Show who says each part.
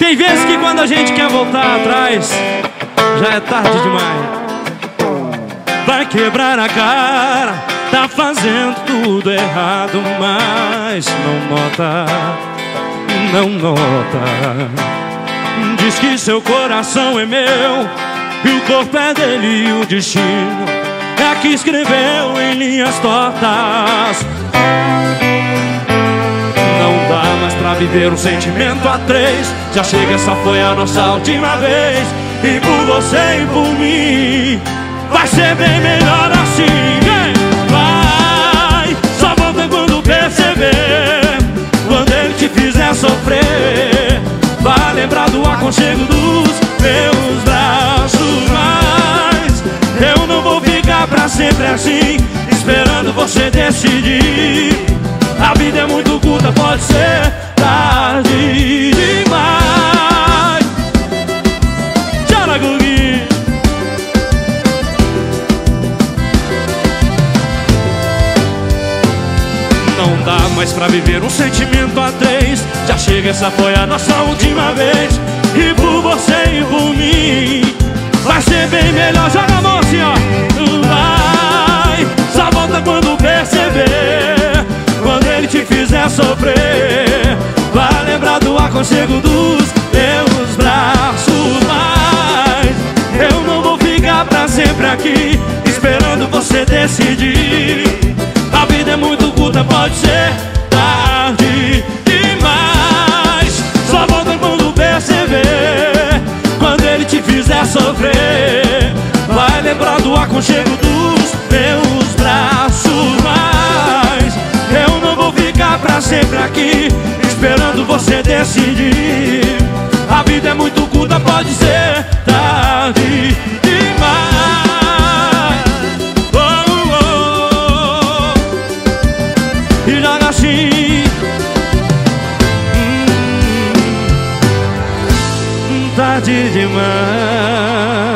Speaker 1: Tem vezes que quando a gente quer voltar atrás, já é tarde demais. Vai quebrar a cara, tá fazendo tudo errado, mas não nota, não nota. Diz que seu coração é meu e o corpo é dele e o destino é que escreveu em linhas tortas. Viver um sentimento a três. Já chega, essa foi a nossa última vez. E por você e por mim, vai ser bem melhor assim. Vai, só volta quando perceber. Quando ele te fizer sofrer, vai lembrar do aconchego dos meus braços. Mas eu não vou ficar pra sempre assim, esperando você decidir. A vida é muito curta, pode ser dá mais pra viver um sentimento a três. Já chega, essa foi a nossa última vez. E por você e por mim, vai ser bem melhor. Joga a mão assim, ó. Vai, só volta quando perceber. Quando ele te fizer sofrer, vai lembrar do aconchego dos meus braços. Mas eu não vou ficar pra sempre aqui, esperando você decidir. É muito curta, pode ser tarde demais. Só volta quando perceber. Quando ele te fizer sofrer, vai lembrar do aconchego dos meus braços. Mas eu não vou ficar pra sempre aqui, esperando você decidir. A vida é muito curta, pode ser tarde tarde demais.